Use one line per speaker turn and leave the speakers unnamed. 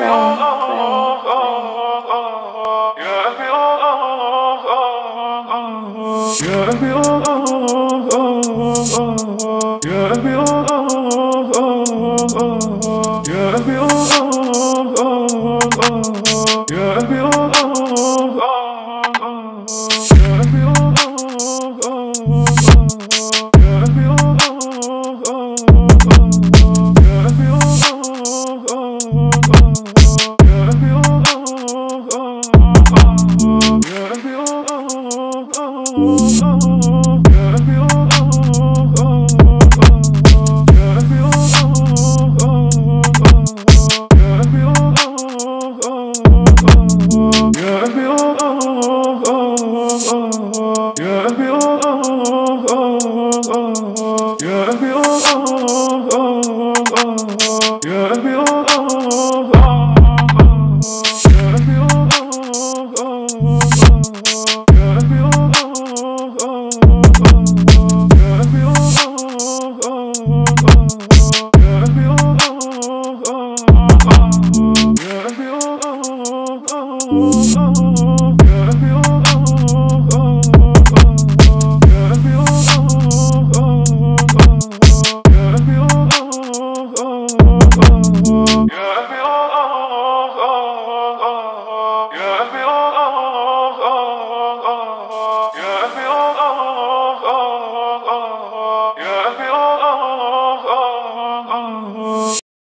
أبي آه آه يا أبي يا
أبي يا أبي يا أبي
oh, oh, oh, oh.
oh, oh. oh, oh.